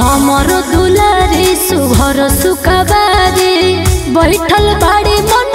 हमर दुलारे सुभर सुखबारे बैठल बाड़ी मन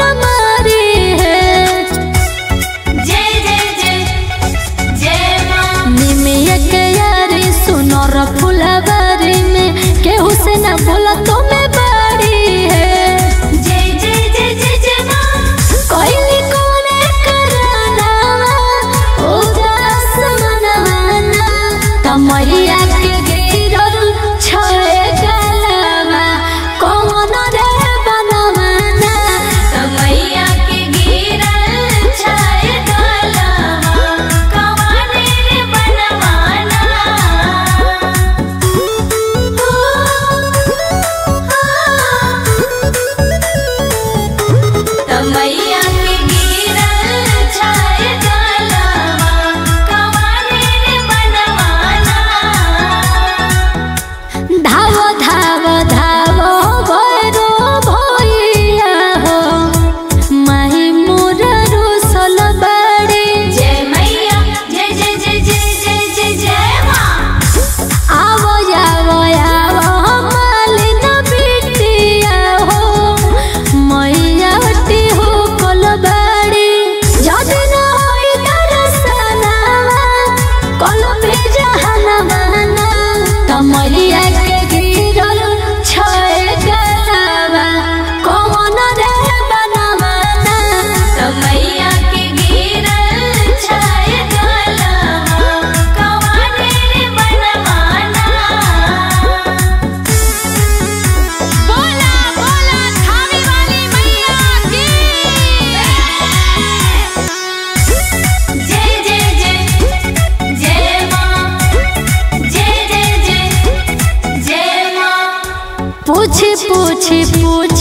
पूछ पूछ पूछ।